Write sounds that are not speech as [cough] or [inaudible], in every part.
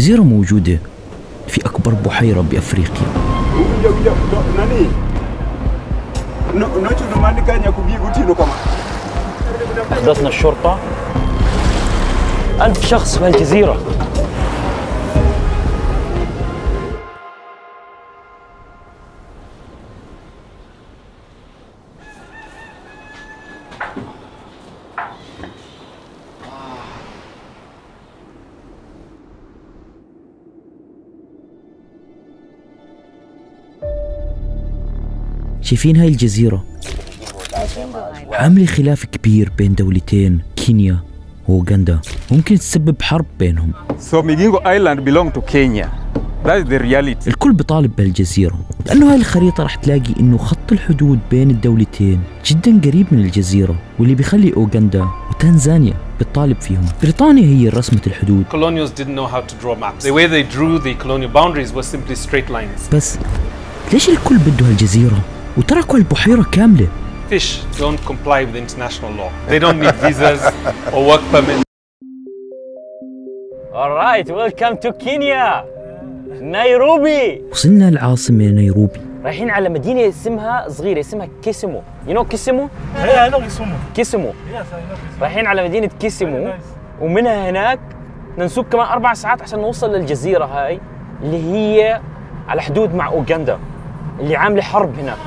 الجزيرة موجودة في أكبر بحيرة بأفريقيا. أحدثنا الشرطة ألف شخص في الجزيرة شايفين هاي الجزيرة عاملة خلاف كبير بين دولتين كينيا وأوغندا ممكن تسبب حرب بينهم So Migingo Island belong to Kenya. That is the reality. الكل بيطالب بهالجزيرة لأنه هاي الخريطة رح تلاقي إنه خط الحدود بين الدولتين جدا قريب من الجزيرة واللي بيخلي أوغندا وتنزانيا بتطالب فيهم بريطانيا هي رسمة الحدود colonials didn't know how to draw maps. The way they drew the colonial boundaries was simply straight lines. بس ليش الكل بده هالجزيرة وتركوا البحيرة كاملة. Fish don't comply with international law. They don't need visas or work permits. Alright, welcome to Kenya نيروبي وصلنا العاصمة نيروبي. رايحين على مدينة اسمها صغيرة اسمها كيسيمو. You know Yes, I know Kisumu. رايحين على مدينة كيسيمو. ومنها هناك بدنا نسوق كمان أربع ساعات عشان نوصل للجزيرة هاي اللي هي على حدود مع أوغندا اللي عاملة حرب هناك.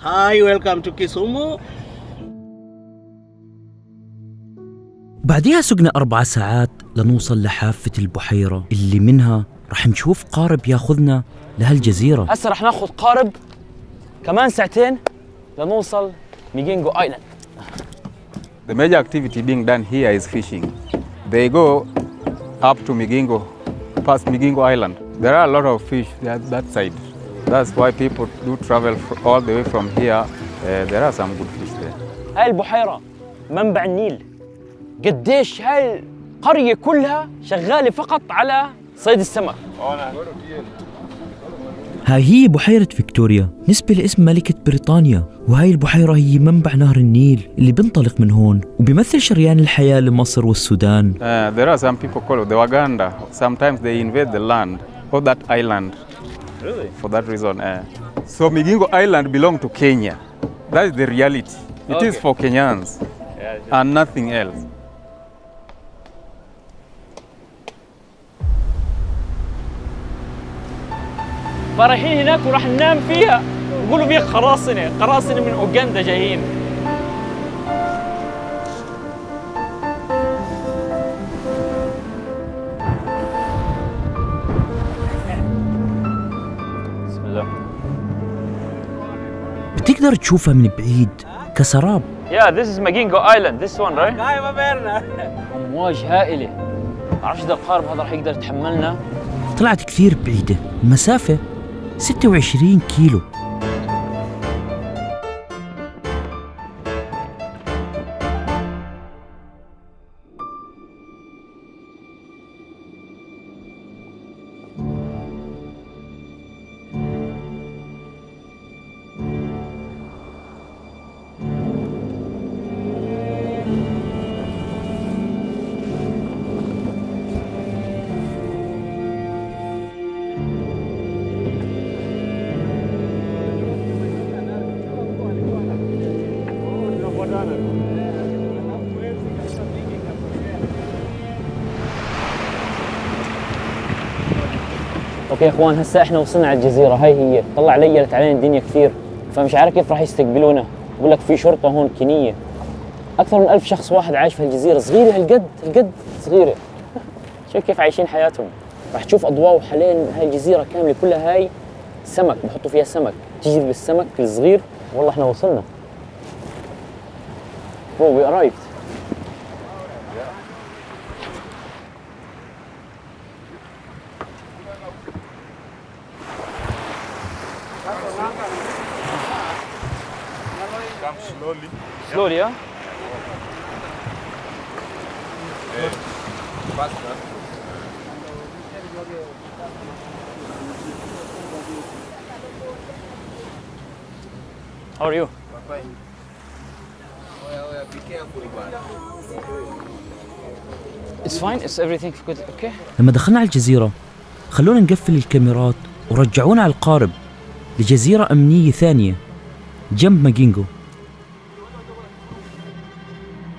Hi, welcome to Kisumu. بعديها سقنا أربع ساعات لنوصل لحافة البحيرة اللي منها رح نشوف قارب ياخذنا لهالجزيرة هسه رح ناخذ قارب كمان ساعتين لنوصل ميجينجو آيلاند The major activity being done here is fishing. They go up to Migingo, past Migingo Island. There are a lot of fish that, that side. That's why people do travel fr- all the way from here. Uh, there are some good fish there. هاي البحيرة منبع النيل قديش هاي القرية كلها شغالة فقط على صيد السمك هاي هي بحيرة فيكتوريا نسبة لاسم ملكة بريطانيا وهاي البحيرة هي منبع نهر النيل اللي بنطلق من هون وبيمثل شريان الحياة لمصر والسودان Uh, there are some people called the Waganda. Sometimes they invade the land or that island. Really? For that reason. Uh, so Migingo Island belong to Kenya. That is the reality. It is Okay. for Kenyans and nothing else. فرايحين هناك وراح ننام فيها. بيقولوا فيها قراصنة قراصنة من أوغندا جايين. بسم الله. بتقدر تشوفها من بعيد كسراب. Yeah, this is Magingo Island, this one, right? أمواج هائلة. معرفش إذا القارب هذا راح يقدر يتحملنا. طلعت كثير بعيدة. المسافة 26 كيلو. أوكي يا إخوان هسه إحنا وصلنا على الجزيرة. هاي هي. طلع ليلت علينا الدنيا كثير. فمش عارف كيف راح يستقبلونا. بقول لك في شرطة هون كينية. أكثر من ألف شخص واحد عايش في هالجزيرة. صغيرة هالقد هالقد صغيرة. شوف كيف عايشين حياتهم. راح تشوف أضواء وحالين هاي الجزيرة كاملة. كلها هاي سمك بحطوا فيها سمك. تجذب السمك الصغير. والله إحنا وصلنا. Oh, we arrived. Come slowly. Slowly, yeah? yeah. Faster. How are you? It's fine, it's everything good, okay? لما دخلنا على الجزيرة خلونا نقفل الكاميرات ورجعونا على القارب لجزيرة أمنية ثانية جنب ميجينجو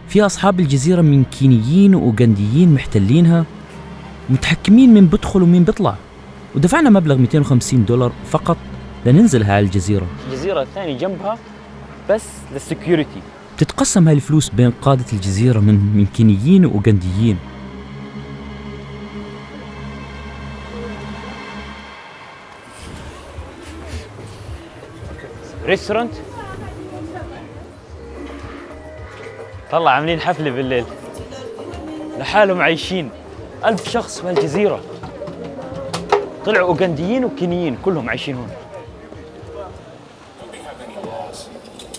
في أصحاب الجزيرة من كينيين وأوغنديين محتلينها متحكمين مين بدخل ومين بيطلع ودفعنا مبلغ 250 دولار فقط لننزل على الجزيرة. الجزيرة الثانية جنبها بس لل security. تتقسم هاي الفلوس بين قادة الجزيرة من من كينيين وأوغنديين. ريستورانت طلع عاملين حفلة بالليل لحالهم عايشين ألف شخص بهالجزيرة طلعوا أوغنديين وكينيين كلهم عايشين هون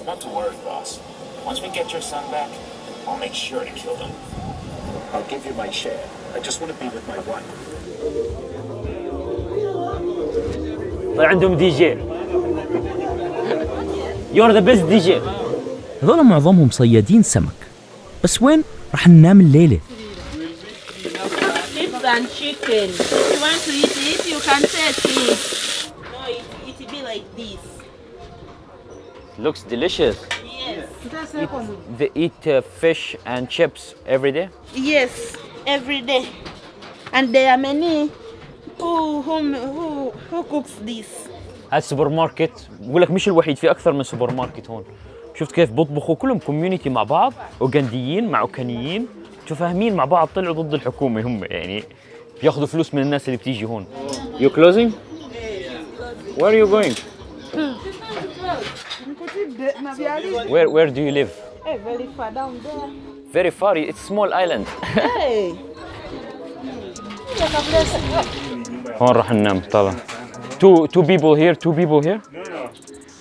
Not to worry, boss. Once we get your son back, I'll make sure to kill them. I'll give you my share. I just want to be with my wife. طلع عندهم دي جي You're the best DJ هذول معظمهم صيادين سمك بس وين راح ننام الليلة Chips and chicken. You want to eat it? You can take it. No, it, it be like this. Looks delicious Yes. They eat uh, fish and chips every day Yes, every day. And there are many who who who, who cooks this. هذا السوبر ماركت بقول لك مش الوحيد في أكثر من سوبر ماركت هون شفت كيف بيطبخوا كلهم community مع بعض أوغنديين مع كينيين شو فاهمين مع بعض طلعوا ضد الحكومة هم يعني بياخذوا فلوس من الناس اللي بتيجي هون You closing? Where are you going? Where where do you live? Hey, very far down there. Very far. It's small island. Hey. [laughs] هون راح ننام طلع. Two two people here, two people here. No, no.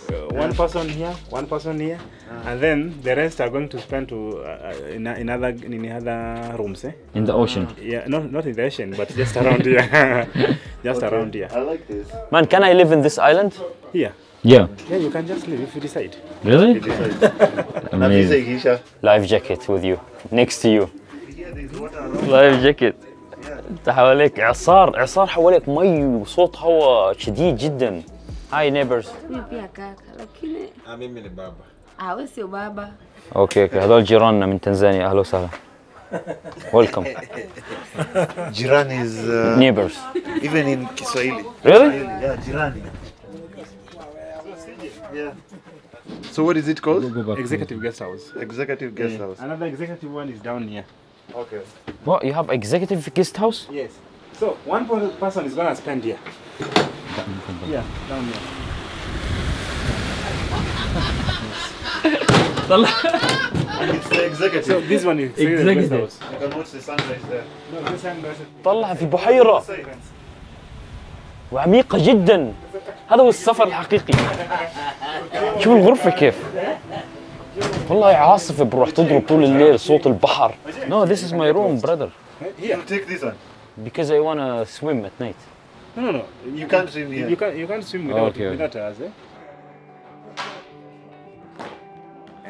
Uh, one person here, one person here, and then the rest are going to spend to uh, in, in other in other rooms. Eh? In the ocean. Yeah, not not in the ocean, but [laughs] just around here, [laughs] just around here. I like this. Man, can I live in this island? Here, Yeah. yeah, you can just leave if you decide. Really? [laughs] Amazing. Life jacket with you, next to you. Life jacket. انت حواليك. اعصار اعصار حواليك مي وصوت هواء شديد جدا. هاي نيبرز من بابا. عاوز بابا. أوكي أوكي. هذول جيراننا من تنزانيا. أهلا وسهلا. ويلكم [laughs] جيران از نيبرز ايفن ان كسوايلي ريلي يا جيراني So what is it called? Executive guest house. Executive guest yeah. house. Another executive one is down here. Okay. What? You have executive guest house? Yes. So one per- person is gonna spend here. Yeah, down here. It's the executive. So this one is executive guest Executive. house. you can watch the sunrise there. No, this one does طلع في بحيرة وعميقة جدا. هذا هو السفر الحقيقي. شوف الغرفة كيف. والله عاصفة بروح تضرب طول الليل صوت البحر. No, this is my room, brother. You take this one. Because I wanna swim at night. No, no, no. You can't swim here. You can't you can't swim without Okay, okay. without us. Eh?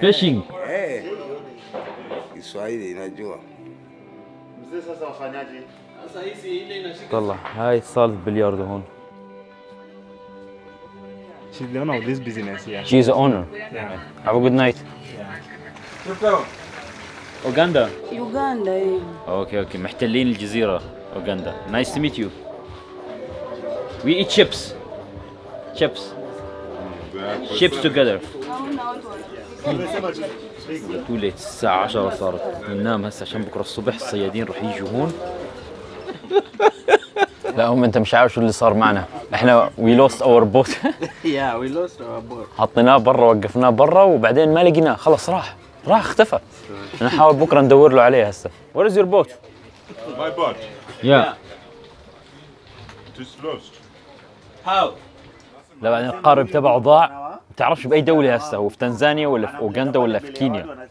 Fishing. Kiswahili najua. Mzee sasa wafanyaje? طلع هاي صالة بلياردو هون. She's the owner of this business here. She is the owner. Yeah. Have a good night. Uganda. Uganda hii. أوكي أوكي محتلين الجزيرة اوغندا. Nice to meet you. We eat chips. Chips. Chips together. Too late الساعة 10 صارت ننام هسه عشان بكرة الصبح الصيادين رح يجوا هون لا هم انت مش عارف شو اللي صار معنا إحنا we lost our boat [laughs] Yeah, we lost our boat. حطيناه برا وقفناه برا وبعدين ما لقيناه خلص راح راح اختفى نحاول بكرة ندور له عليه هسه Where is your boat? My boat. Yeah It is lost. How? لا بعدين القارب تبعه ضاع ما تعرفش بأي دولة هسه هو في تنزانيا ولا في أوغندا ولا في كينيا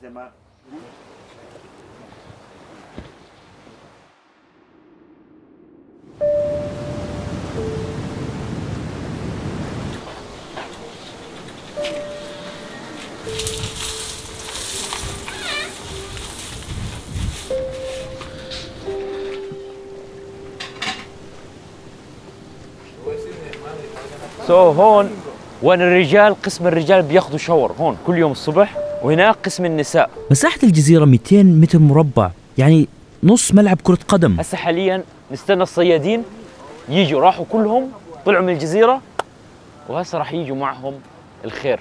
سو هون وين الرجال قسم الرجال بياخذوا شاور. هون كل يوم الصبح وهناك قسم النساء. مساحة الجزيرة 200 متر مربع يعني نص ملعب كرة قدم. هسه حاليا نستنى الصيادين يجوا. راحوا كلهم طلعوا من الجزيرة وهسه راح يجوا معهم الخير.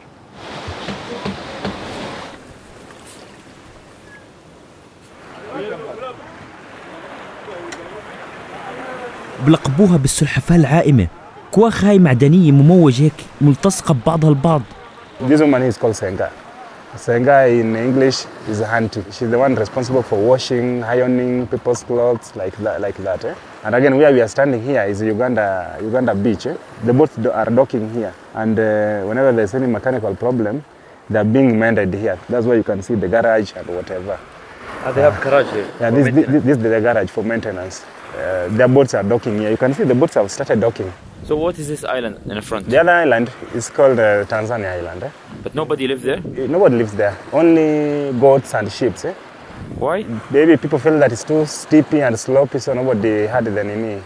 بلقبوها بالسلحفاة العائمة. كواخ هاي معدنية مموجة هيك ملتصقة ببعضها البعض This woman is called Senga. Senga in English is a auntie. She's the one responsible for washing, ironing people's clothes like that. Like that eh? And again, where we are standing here is Uganda, Uganda beach. Eh? The boats do- are docking here, and uh, whenever there's any mechanical problem, they're being mended here. That's why you can see the garage and whatever. they have garage here Yeah, this, this, this is the garage for maintenance. Uh, their boats are docking here. You can see the boats have started docking. So what is this island in the front? The other island is called uh, Tanzania Island. Eh? But nobody lives there? Nobody lives there. Only goats and sheep. Eh? Why? Maybe people feel that it's too steepy and slopey, so nobody had the nini.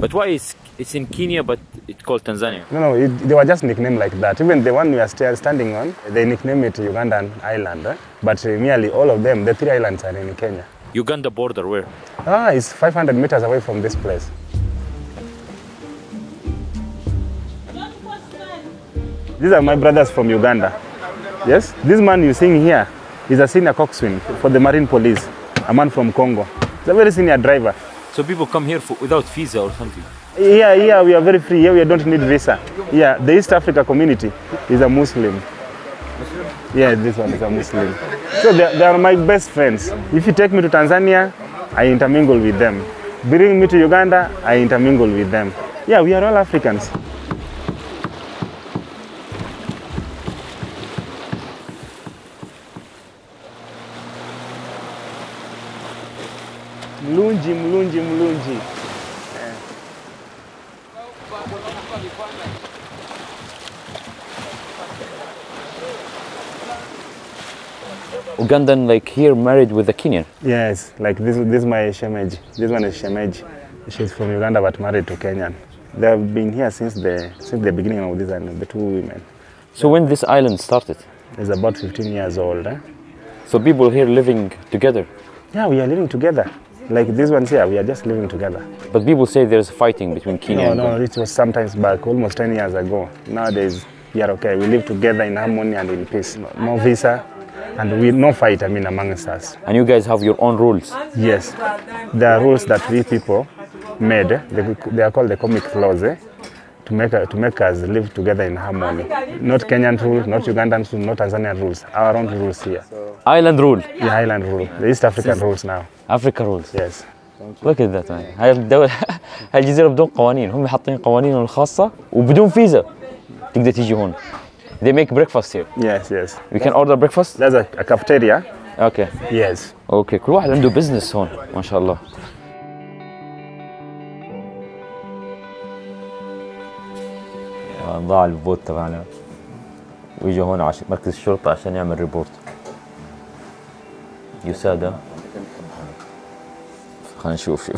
But why is it's in Kenya but it's called Tanzania? No, no, it, they were just nicknamed like that. Even the one we are still standing on, they nicknamed it Ugandan Island. Eh? But uh, nearly all of them, the three islands are in Kenya. Uganda border where? Ah, it's 500 meters away from this place. These are my brothers from Uganda. Yes, this man you're seeing here is a senior coxswain for the Marine Police, a man from Congo. He's a very senior driver. So people come here for, without visa or something? Yeah, yeah, we are very free. Here we don't need visa. Yeah, the East Africa community is a Muslim. Yeah, this one is a Muslim. So they, they are my best friends. If you take me to Tanzania, I intermingle with them. Bring me to Uganda, I intermingle with them. Yeah, we are all Africans. Mlunji, mlunji, mlunji. Eh. Ugandan like here married with a Kenyan. Yes, like this, this is my shemeji. This one is shemeji. She's from Uganda but married to Kenyan. They've been here since the since the beginning of this and the two women. So when this island started? It's about 15 years old. Eh? So people here living together. Yeah, we are living together. Like these ones here, we are just living together. But people say there's fighting between Kenya No, no, Uganda. it was sometimes back, almost 10 years ago. Nowadays, we are okay. We live together in harmony and in peace. No, no visa, and we no fight. I mean, amongst us. And you guys have your own rules. Yes, there are rules that we people made. They, they are called the comic laws. Eh? To make, to make us live together in harmony. Not Kenyan rules, not Ugandan rules, not Tanzanian rules. Our own rules here. Island rule. The island rule. The East African rules now. Africa rules. Yes. Look at that man. هاي الدولة هاي الجزيرة بدون قوانين هم حاطين قوانينهم الخاصة وبدون فيزا تقدر تيجي هون. They make breakfast here. Yes, yes. We can order breakfast? There's a, a cafeteria. Okay. Yes. اوكي كل واحد عنده بزنس هون ما شاء الله. ضاع ال boat تبعنا ويجي هون عش... مركز الشرطة عشان يعمل report يا سادة خلينا نشوف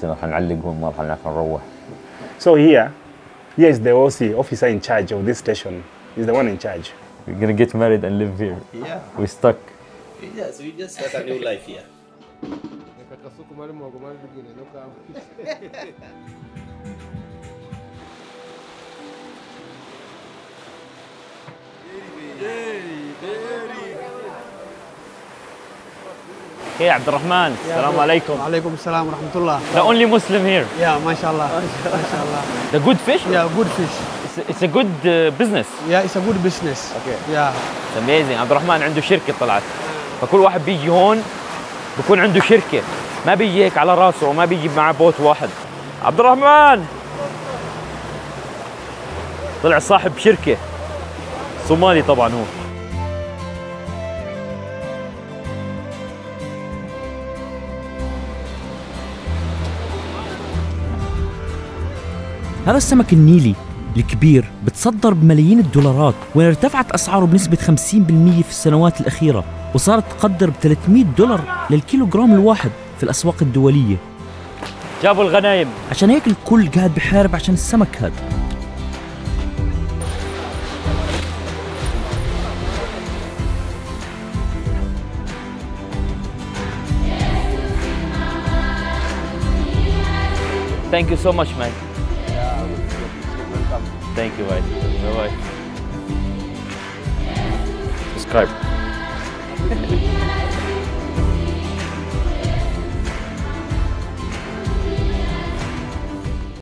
شنو حنعلق هون ما رح نعرف نروح So here, here is the OC, officer in charge of this station. He's the one in charge. We're gonna get married and live here. Yeah. We're stuck. Yeah, so we just start a new life here. Hey عبد الرحمن السلام عليكم. وعليكم السلام ورحمة الله. The only Muslim here. Yeah, ما شاء الله. ما شاء الله. The good fish? Yeah, good fish. It's it's a good uh, business. Yeah, it's a good business. Okay. Yeah. It's amazing. عبد الرحمن عنده شركة طلعت. فكل واحد بيجي هون بكون عنده شركة. ما بيجي هيك على راسه وما بيجي معه بوت واحد. عبد الرحمن طلع صاحب شركة. صومالي طبعا هو. هذا السمك النيلي الكبير بتصدر بملايين الدولارات وارتفعت ارتفعت أسعاره بنسبة 50% في السنوات الأخيرة وصارت تقدر ب 300 دولار للكيلو جرام الواحد في الأسواق الدولية. جابوا الغنايم. عشان هيك الكل قاعد بحارب عشان السمك هذا. Thank you so much, man. Thank you, Ed. Bye-bye. Subscribe. [laughs]